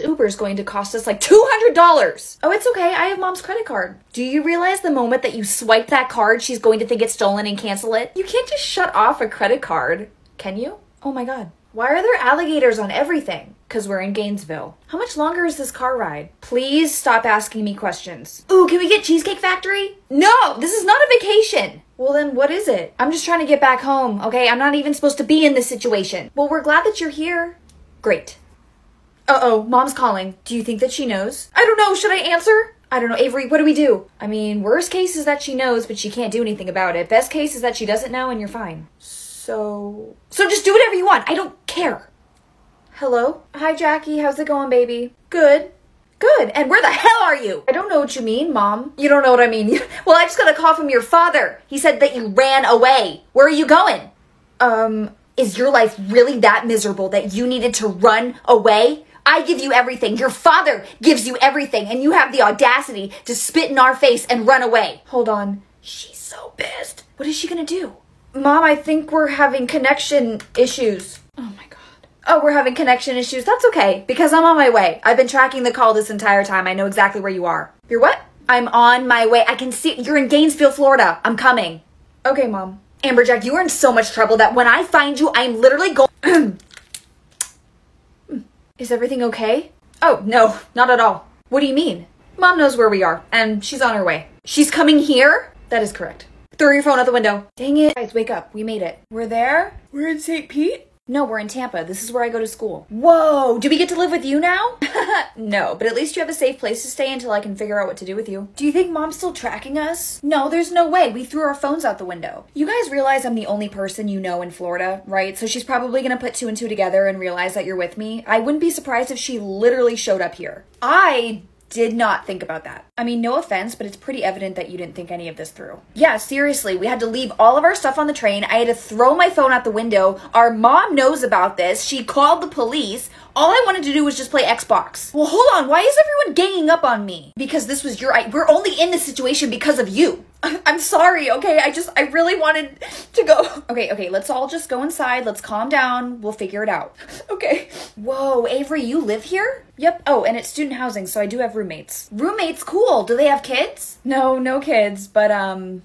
This Uber is going to cost us like $200. Oh, it's okay. I have mom's credit card. Do you realize the moment that you swipe that card, she's going to think it's stolen and cancel it? You can't just shut off a credit card, can you? Oh my god. Why are there alligators on everything? Because we're in Gainesville. How much longer is this car ride? Please stop asking me questions. Ooh, can we get Cheesecake Factory? No, this is not a vacation. Well, then what is it? I'm just trying to get back home, okay? I'm not even supposed to be in this situation. Well, we're glad that you're here. Great. Uh oh, mom's calling. Do you think that she knows? I don't know. Should I answer? I don't know. Avery, what do we do? I mean, worst case is that she knows, but she can't do anything about it. Best case is that she doesn't know and you're fine. So. So just do whatever you want. I don't care. Hello? Hi, Jackie. How's it going, baby? Good. Good. And where the hell are you? I don't know what you mean, Mom. You don't know what I mean. well, I just got a call from your father. He said that you ran away. Where are you going? Um, is your life really that miserable that you needed to run away? I give you everything. Your father gives you everything, and you have the audacity to spit in our face and run away. Hold on. She's so pissed. What is she gonna do? Mom, I think we're having connection issues. Oh my god. Oh, we're having connection issues. That's okay, because I'm on my way. I've been tracking the call this entire time. I know exactly where you are. You're what? I'm on my way. I can see you're in Gainesville, Florida. I'm coming. Okay, Mom. Amberjack, you are in so much trouble that when I find you, I'm literally going. Is everything okay? Oh, no, not at all. What do you mean? Mom knows where we are, and she's on her way. She's coming here? That is correct. Throw your phone out the window. Dang it. Guys, wake up. We made it. We're there? We're in St. Pete? No, we're in Tampa. This is where I go to school. Whoa, do we get to live with you now? no, but at least you have a safe place to stay until I can figure out what to do with you. Do you think mom's still tracking us? No, there's no way. We threw our phones out the window. You guys realize I'm the only person you know in Florida, right? So she's probably gonna put two and two together and realize that you're with me. I wouldn't be surprised if she literally showed up here. I did not think about that. I mean, no offense, but it's pretty evident that you didn't think any of this through. Yeah, seriously, we had to leave all of our stuff on the train. I had to throw my phone out the window. Our mom knows about this. She called the police. All I wanted to do was just play Xbox. Well, hold on. Why is everyone ganging up on me? Because this was your. I, we're only in this situation because of you. I'm sorry, okay? I just, I really wanted to go. Okay, okay, let's all just go inside. Let's calm down. We'll figure it out. Okay. Whoa, Avery, you live here? Yep. Oh, and it's student housing, so I do have roommates. Roommates, cool. Do they have kids? No, no kids, but, um,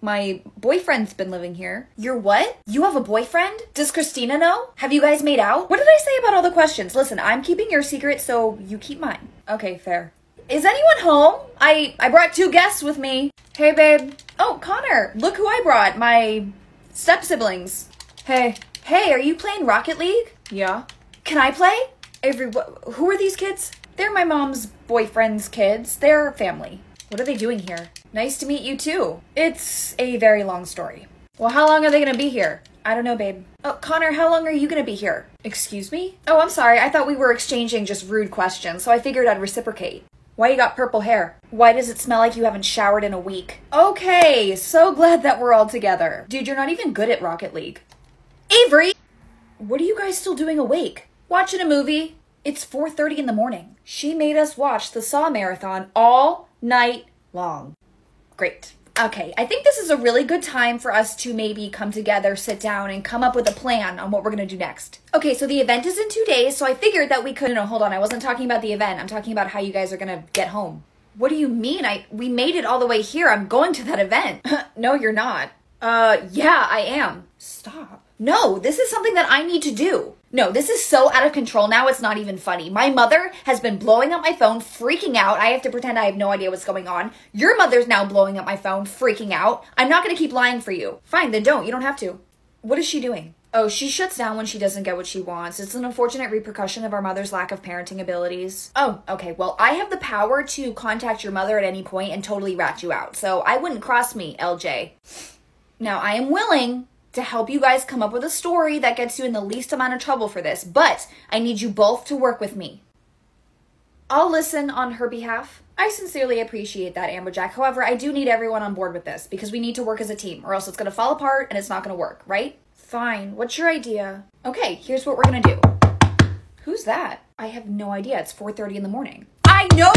my boyfriend's been living here. Your what? You have a boyfriend? Does Christina know? Have you guys made out? What did I say about all the questions? Listen, I'm keeping your secret, so you keep mine. Okay, fair. Is anyone home? I I brought two guests with me. Hey, babe. Oh, Connor, look who I brought. My step siblings. Hey. Hey, are you playing Rocket League? Yeah. Can I play? Avery, wh- who are these kids? They're my mom's boyfriend's kids. They're family. What are they doing here? Nice to meet you too. It's a very long story. Well, how long are they gonna be here? I don't know, babe. Oh, Connor, how long are you gonna be here? Excuse me? Oh, I'm sorry. I thought we were exchanging just rude questions, so I figured I'd reciprocate. Why you got purple hair? Why does it smell like you haven't showered in a week? Okay, so glad that we're all together. Dude, you're not even good at Rocket League. Avery! What are you guys still doing awake? Watching a movie. It's 4:30 in the morning. She made us watch the Saw marathon all night long. Great. Okay, I think this is a really good time for us to maybe come together, sit down, and come up with a plan on what we're gonna do next. Okay, so the event is in two days, so I figured that we could. No, hold on, I wasn't talking about the event. I'm talking about how you guys are gonna get home. What do you mean? I we made it all the way here. I'm going to that event. no, you're not. Uh, yeah, I am. Stop. No, this is something that I need to do. No, this is so out of control now, it's not even funny. My mother has been blowing up my phone, freaking out. I have to pretend I have no idea what's going on. Your mother's now blowing up my phone, freaking out. I'm not gonna keep lying for you. Fine, then don't. You don't have to. What is she doing? Oh, she shuts down when she doesn't get what she wants. It's an unfortunate repercussion of our mother's lack of parenting abilities. Oh, okay. Well, I have the power to contact your mother at any point and totally rat you out. So I wouldn't cross me, LJ. Now, I am willing to help you guys come up with a story that gets you in the least amount of trouble for this, but I need you both to work with me. I'll listen on her behalf. I sincerely appreciate that, Amberjack. However, I do need everyone on board with this because we need to work as a team, or else it's gonna fall apart and it's not gonna work, right? Fine. What's your idea? Okay, here's what we're gonna do. Who's that? I have no idea. It's 4:30 in the morning. I know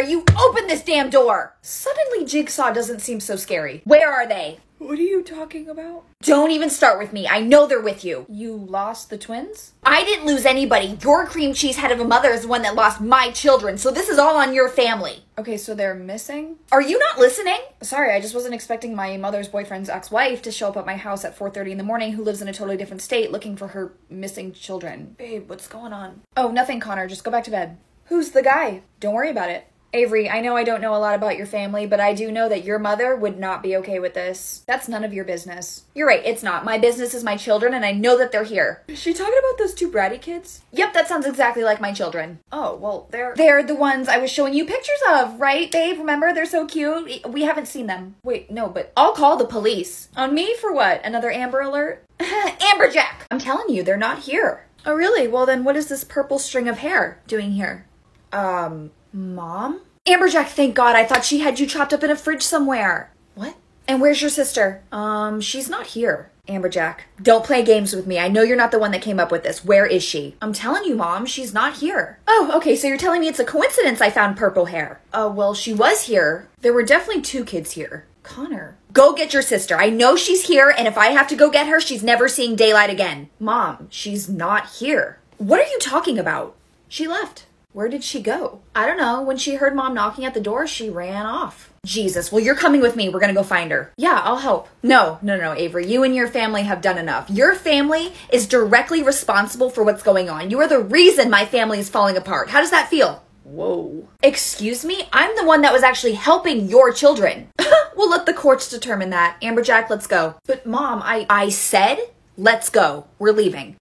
You open this damn door. Suddenly, Jigsaw doesn't seem so scary. Where are they? What are you talking about? Don't even start with me. I know they're with you. You lost the twins? I didn't lose anybody. Your cream cheese head of a mother is the one that lost my children, so this is all on your family. Okay, so they're missing? Are you not listening? Sorry, I just wasn't expecting my mother's boyfriend's ex-wife to show up at my house at 4:30 in the morning who lives in a totally different state looking for her missing children. Babe, what's going on? Oh, nothing, Connor. Just go back to bed. Who's the guy? Don't worry about it. Avery, I know I don't know a lot about your family, but I do know that your mother would not be okay with this. That's none of your business. You're right, it's not. My business is my children, and I know that they're here. Is she talking about those two bratty kids? Yep, that sounds exactly like my children. Oh, well, they're. They're the ones I was showing you pictures of, right, babe? Remember? They're so cute. We haven't seen them. Wait, no, but. I'll call the police. On me for what? Another Amber alert? Amberjack! I'm telling you, they're not here. Oh, really? Well, then what is this purple string of hair doing here? Um, mom? Amberjack, thank God. I thought she had you chopped up in a fridge somewhere. What? And where's your sister? Um, she's not here. Amberjack, don't play games with me. I know you're not the one that came up with this. Where is she? I'm telling you, Mom, she's not here. Oh, okay, so you're telling me it's a coincidence I found purple hair. Uh, well, she was here. There were definitely two kids here. Connor. Go get your sister. I know she's here, and if I have to go get her, she's never seeing daylight again. Mom, she's not here. What are you talking about? She left. Where did she go? I don't know. When she heard mom knocking at the door, she ran off. Jesus, well, you're coming with me. We're gonna go find her. Yeah, I'll help. No, no, no, Avery. You and your family have done enough. Your family is directly responsible for what's going on. You are the reason my family is falling apart. How does that feel? Whoa. Excuse me? I'm the one that was actually helping your children. we'll let the courts determine that. Amberjack, let's go. But, Mom, I. I said, let's go. We're leaving.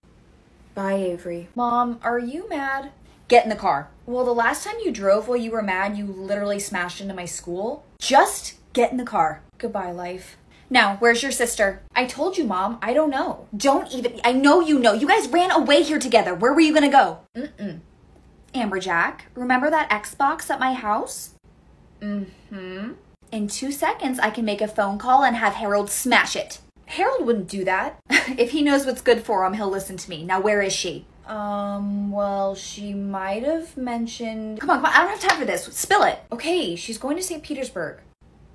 Bye, Avery. Mom, are you mad? Get in the car. Well, the last time you drove while you were mad, you literally smashed into my school. Just get in the car. Goodbye, life. Now, where's your sister? I told you, Mom. I don't know. Don't even. I know you know. You guys ran away here together. Where were you gonna go? Mm-mm. Amberjack, remember that Xbox at my house? Mm-hmm. In two seconds, I can make a phone call and have Harold smash it. Harold wouldn't do that. if he knows what's good for him, he'll listen to me. Now, where is she? Um, well, she might have mentioned. Come on, come on. I don't have time for this. Spill it. Okay, she's going to St. Petersburg.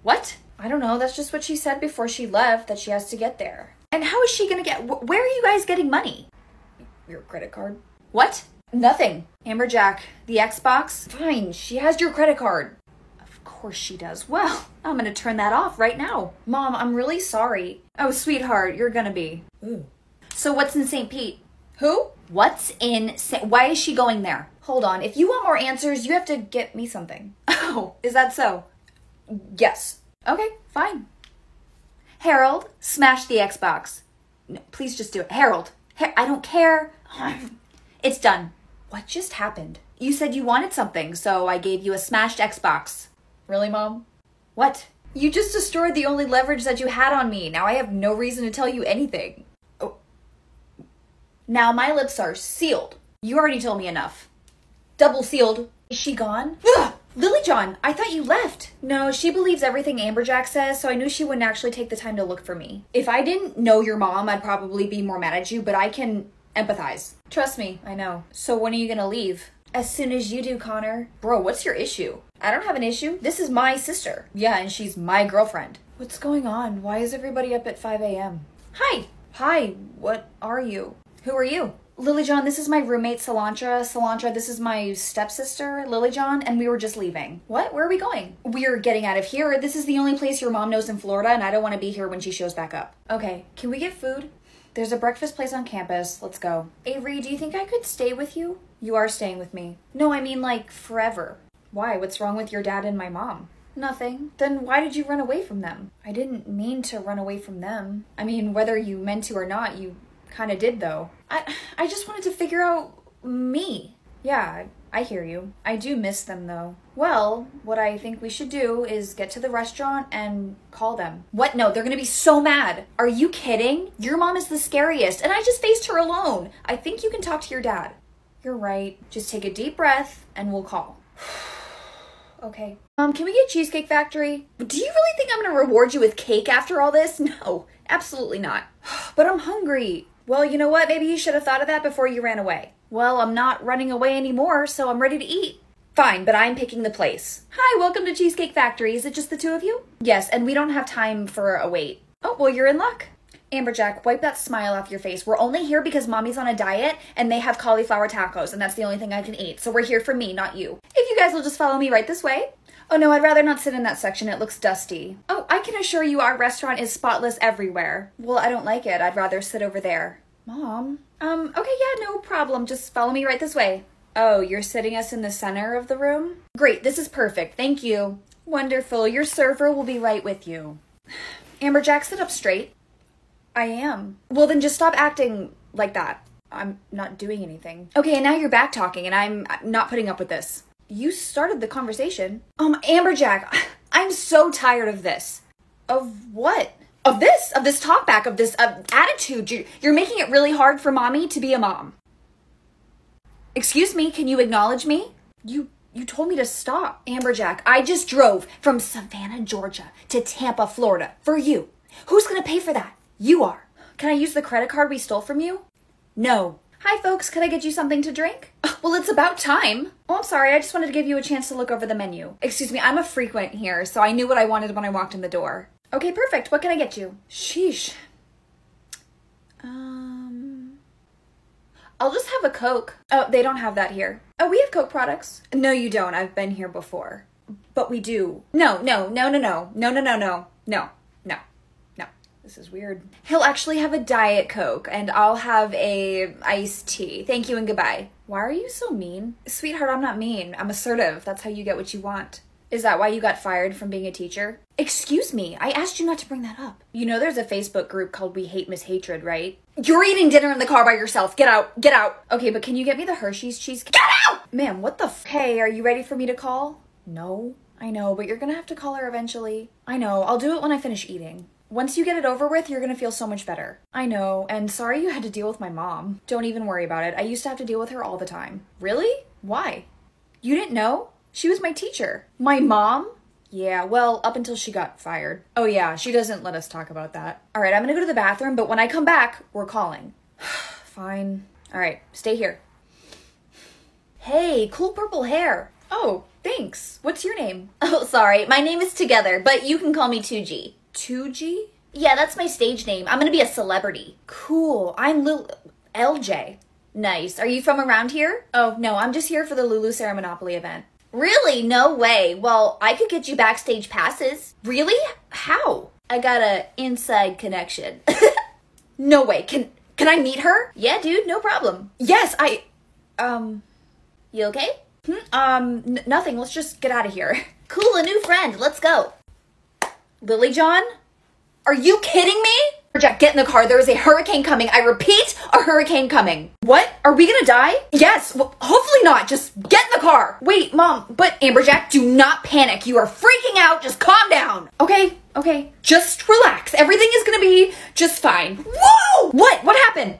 What? I don't know. That's just what she said before she left, that she has to get there. And how is she gonna get. wh- Where are you guys getting money? Your credit card? What? Nothing. Amberjack, the Xbox? Fine, she has your credit card. Of course she does. Well, I'm gonna turn that off right now. Mom, I'm really sorry. Oh, sweetheart, you're gonna be. Ooh. So, what's in St. Pete? Who? What's in. Sa- Why is she going there? Hold on. If you want more answers, you have to get me something. Oh, is that so? Yes. Okay, fine. Harold, smash the Xbox. No, please just do it. Harold, Ha- I don't care. It's done. What just happened? You said you wanted something, so I gave you a smashed Xbox. Really, Mom? What? You just destroyed the only leverage that you had on me. Now I have no reason to tell you anything. Now my lips are sealed. You already told me enough. Double sealed. Is she gone? Lily John, I thought you left. No, she believes everything Amberjack says, so I knew she wouldn't actually take the time to look for me. If I didn't know your mom, I'd probably be more mad at you, but I can empathize. Trust me, I know. So when are you gonna leave? As soon as you do, Connor. Bro, what's your issue? I don't have an issue. This is my sister. Yeah, and she's my girlfriend. What's going on? Why is everybody up at 5 a.m.? Hi, Hi, what are you? Who are you? Lily John, this is my roommate Salantra. Salantra, this is my stepsister, Lily John, and we were just leaving. What? Where are we going? We're getting out of here. This is the only place your mom knows in Florida, and I don't want to be here when she shows back up. Okay, can we get food? There's a breakfast place on campus. Let's go. Avery, do you think I could stay with you? You are staying with me. No, I mean like forever. Why? What's wrong with your dad and my mom? Nothing. Then why did you run away from them? I didn't mean to run away from them. I mean, whether you meant to or not, you kind of did though. I I just wanted to figure out me. Yeah, I hear you. I do miss them though. Well, what I think we should do is get to the restaurant and call them. What? No, they're gonna be so mad. Are you kidding? Your mom is the scariest, and I just faced her alone. I think you can talk to your dad. You're right. Just take a deep breath and we'll call. okay. Um, can we get Cheesecake Factory? Do you really think I'm gonna reward you with cake after all this? No, absolutely not. But I'm hungry. Well, you know what? Maybe you should have thought of that before you ran away. Well, I'm not running away anymore, so I'm ready to eat. Fine, but I'm picking the place. Hi, welcome to Cheesecake Factory. Is it just the two of you? Yes, and we don't have time for a wait. Oh, well, you're in luck. Amberjack, wipe that smile off your face. We're only here because mommy's on a diet and they have cauliflower tacos, and that's the only thing I can eat. So we're here for me, not you. If you guys will just follow me right this way. Oh no, I'd rather not sit in that section. It looks dusty. Oh, I can assure you our restaurant is spotless everywhere. Well, I don't like it. I'd rather sit over there. Mom? Um, okay, yeah, no problem. Just follow me right this way. Oh, you're sitting us in the center of the room? Great, this is perfect. Thank you. Wonderful. Your server will be right with you. Amber Amberjack, sit up straight. I am. Well, then just stop acting like that. I'm not doing anything. Okay, and now you're back talking, and I'm not putting up with this. You started the conversation. Um, Amberjack, I'm so tired of this. Of what? Of this, of this talkback, of this uh, attitude. You're, you're making it really hard for mommy to be a mom. Excuse me, can you acknowledge me? You you told me to stop. Amberjack, I just drove from Savannah, Georgia to Tampa, Florida for you. Who's gonna pay for that? You are. Can I use the credit card we stole from you? No. Hi, folks. Can I get you something to drink? Well, it's about time. Oh, I'm sorry. I just wanted to give you a chance to look over the menu. Excuse me. I'm a frequent here, so I knew what I wanted when I walked in the door. Okay, perfect. What can I get you? Sheesh. Um. I'll just have a Coke. Oh, they don't have that here. Oh, we have Coke products. No, you don't. I've been here before. But we do. No, no, no, no, no. No, no, no, no. No. This is weird. He'll actually have a Diet Coke, and I'll have a iced tea. Thank you and goodbye. Why are you so mean? Sweetheart, I'm not mean. I'm assertive. That's how you get what you want. Is that why you got fired from being a teacher? Excuse me, I asked you not to bring that up. You know there's a Facebook group called We Hate Miss Hatred, right? You're eating dinner in the car by yourself. Get out. Get out. Okay, but can you get me the Hershey's cheesecake? Get out! Ma'am, what the f- Hey, are you ready for me to call? No. I know, but you're gonna have to call her eventually. I know, I'll do it when I finish eating. Once you get it over with, you're gonna feel so much better. I know, and sorry you had to deal with my mom. Don't even worry about it. I used to have to deal with her all the time. Really? Why? You didn't know? She was my teacher. My mom? Yeah, well, up until she got fired. Oh, yeah, she doesn't let us talk about that. All right, I'm gonna go to the bathroom, but when I come back, we're calling. Fine. All right, stay here. Hey, cool purple hair. Oh, thanks. What's your name? Oh, sorry. My name is Together, but you can call me 2G. 2G? Yeah, that's my stage name. I'm gonna be a celebrity. Cool. I'm Lil LJ. Nice. Are you from around here? Oh, no, I'm just here for the Lulu Sarah Monopoly event. Really? No way. Well, I could get you backstage passes. Really? How? I got a inside connection. No way. Can can I meet her? yeah, dude, no problem. Yes, I um You okay? hmm, um nothing. Let's just get out of here. Cool, a new friend. Let's go. Lily John? Are you kidding me? Jack, get in the car. There is a hurricane coming. I repeat, a hurricane coming. What? Are we gonna die? Yes. Well, hopefully not. Just get in the car. Wait, mom. But Amberjack, do not panic. You are freaking out. Just calm down. Okay. Okay. Just relax. Everything is gonna be just fine. Whoa! What? What happened?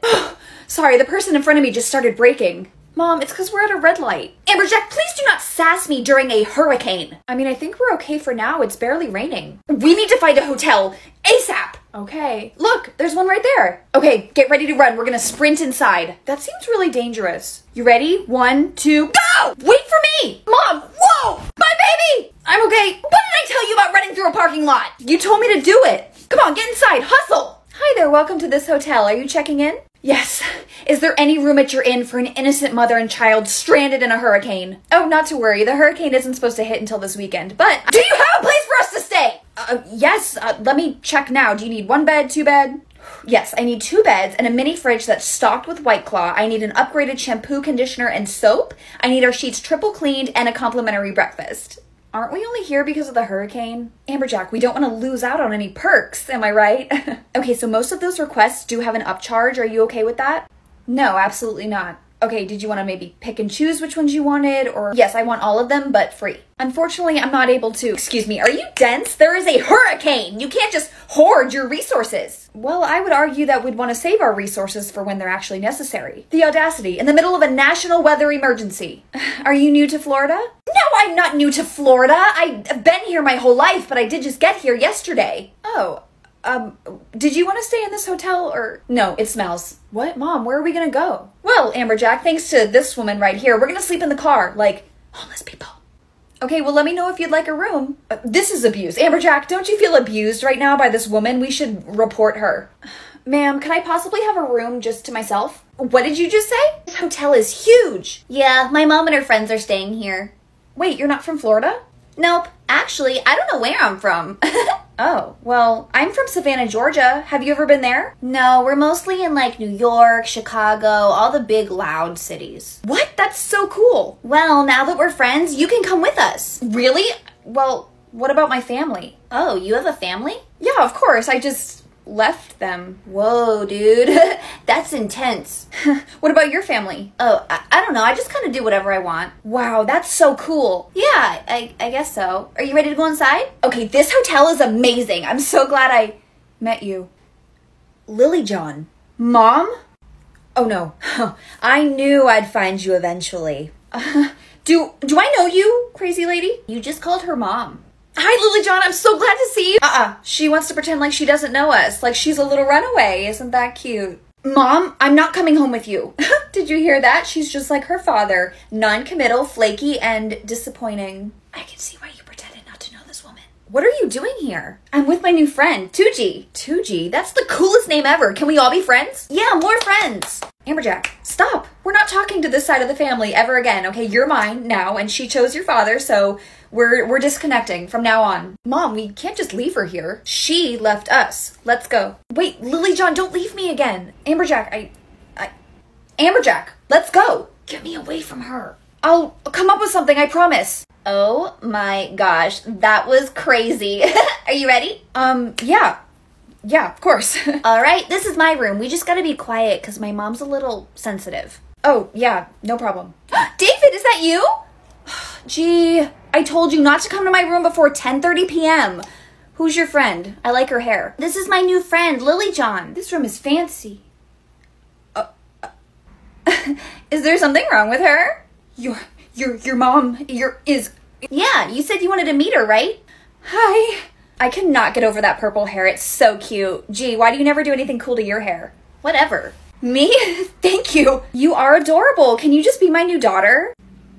Sorry, the person in front of me just started braking. Mom, it's because we're at a red light. Amberjack, please do not sass me during a hurricane. I mean, I think we're okay for now. It's barely raining. We need to find a hotel ASAP. Okay. Look, there's one right there. Okay, get ready to run. We're gonna sprint inside. That seems really dangerous. You ready? One, two, go! Wait for me! Mom, whoa! My baby! I'm okay. What did I tell you about running through a parking lot? You told me to do it. Come on, get inside. Hustle! Hi there, welcome to this hotel. Are you checking in? Yes. Is there any room at your inn for an innocent mother and child stranded in a hurricane? Oh, not to worry. The hurricane isn't supposed to hit until this weekend, but do you have a place for us to stay? Uh, yes. Uh, let me check now. Do you need one bed, two bed? Yes, I need two beds and a mini fridge that's stocked with White Claw. I need an upgraded shampoo, conditioner, and soap. I need our sheets triple cleaned and a complimentary breakfast. Aren't we only here because of the hurricane? Amberjack, we don't want to lose out on any perks, am I right? okay, so most of those requests do have an upcharge. Are you okay with that? No, absolutely not. Okay, did you want to maybe pick and choose which ones you wanted? Or, yes, I want all of them, but free. Unfortunately, I'm not able to. Excuse me, are you dense? There is a hurricane! You can't just hoard your resources. Well, I would argue that we'd want to save our resources for when they're actually necessary. The audacity, in the middle of a national weather emergency. Are you new to Florida? No, I'm not new to Florida. I've been here my whole life, but I did just get here yesterday. Oh, um, did you want to stay in this hotel or no? It smells. What, mom? Where are we gonna go? Well, Amberjack, thanks to this woman right here, we're gonna sleep in the car like homeless people. Okay, well, let me know if you'd like a room. Uh, this is abuse. Amberjack, don't you feel abused right now by this woman? We should report her. Ma'am, can I possibly have a room just to myself? What did you just say? This hotel is huge. Yeah, my mom and her friends are staying here. Wait, you're not from Florida? Nope. Actually, I don't know where I'm from. oh, well, I'm from Savannah, Georgia. Have you ever been there? No, we're mostly in like New York, Chicago, all the big loud cities. What? That's so cool. Well, now that we're friends, you can come with us. Really? Well, what about my family? Oh, you have a family? Yeah, of course. I just left them. Whoa, dude. That's intense. what about your family? Oh, I, I don't know. I just kind of do whatever I want. Wow, that's so cool. Yeah, I, I guess so. Are you ready to go inside? Okay, this hotel is amazing. I'm so glad I met you. Lily John. Mom? Oh no. I knew I'd find you eventually. do do I know you, crazy lady? You just called her mom. Hi, Lily John. I'm so glad to see you. Uh-uh. She wants to pretend like she doesn't know us, like she's a little runaway. Isn't that cute? Mom, I'm not coming home with you. Did you hear that? She's just like her father, non-committal, flaky, and disappointing. I can see why you pretended not to know this woman. What are you doing here? I'm with my new friend, 2G. 2G? That's the coolest name ever. Can we all be friends? Yeah, more friends. Amberjack, stop. We're not talking to this side of the family ever again, okay? You're mine now, and she chose your father, so we're we're disconnecting from now on. Mom, we can't just leave her here. She left us. Let's go. Wait, Lily John, don't leave me again. Amberjack, I I Amberjack, let's go. Get me away from her. I'll come up with something, I promise. Oh my gosh, that was crazy. Are you ready? Um, yeah. Yeah, of course. All right, this is my room. We just gotta be quiet because my mom's a little sensitive. Oh, yeah, no problem. David, is that you? Gee, I told you not to come to my room before 10:30 p.m. Who's your friend? I like her hair. This is my new friend, Lily John. This room is fancy. Uh, uh, is there something wrong with her? Your your your mom your is Yeah, you said you wanted to meet her, right? Hi. I cannot get over that purple hair. It's so cute. Gee, why do you never do anything cool to your hair? Whatever. Me? Thank you. You are adorable. Can you just be my new daughter?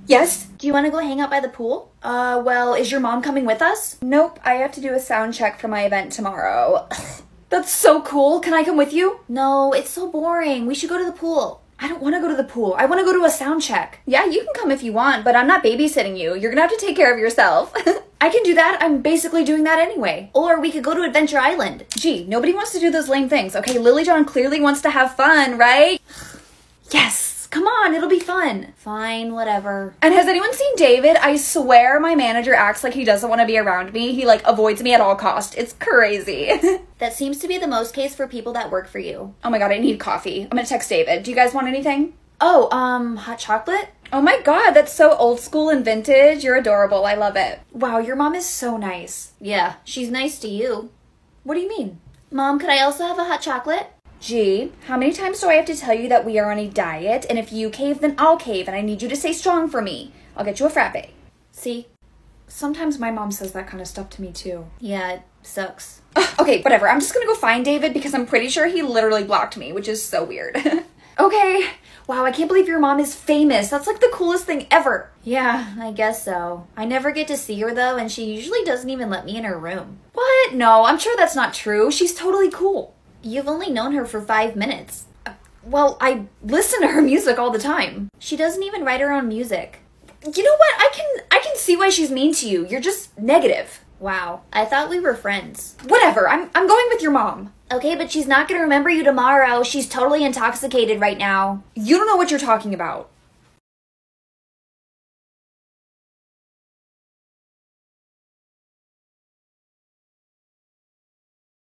Yes? Do you want to go hang out by the pool? Uh, well, is your mom coming with us? Nope, I have to do a sound check for my event tomorrow. That's so cool. Can I come with you? No, it's so boring. We should go to the pool. I don't want to go to the pool. I want to go to a sound check. Yeah, you can come if you want, but I'm not babysitting you. You're gonna have to take care of yourself. I can do that. I'm basically doing that anyway. Or we could go to Adventure Island. Gee, nobody wants to do those lame things. Okay, Lily John clearly wants to have fun, right? yes. Come on, it'll be fun. Fine, whatever. And has anyone seen David? I swear my manager acts like he doesn't want to be around me. He like avoids me at all cost. It's crazy. that seems to be the most case for people that work for you. Oh my god, I need coffee. I'm gonna text David. Do you guys want anything? Oh, um, hot chocolate? Oh my god, that's so old school and vintage. You're adorable. I love it. Wow, your mom is so nice. Yeah, she's nice to you. What do you mean? Mom, could I also have a hot chocolate? Gee, how many times do I have to tell you that we are on a diet, and if you cave, then I'll cave, and I need you to stay strong for me. I'll get you a frappe. See? Sometimes my mom says that kind of stuff to me too. Yeah, it sucks. okay, whatever. I'm just gonna go find David because I'm pretty sure he literally blocked me, which is so weird. okay. Wow, I can't believe your mom is famous. That's like the coolest thing ever. Yeah, I guess so. I never get to see her though, and she usually doesn't even let me in her room. What? No, I'm sure that's not true. She's totally cool. You've only known her for five minutes. Well, I listen to her music all the time. She doesn't even write her own music. You know what? I can I can see why she's mean to you. You're just negative. Wow. I thought we were friends. Whatever. I'm I'm going with your mom. Okay, but she's not going to remember you tomorrow. She's totally intoxicated right now. You don't know what you're talking about.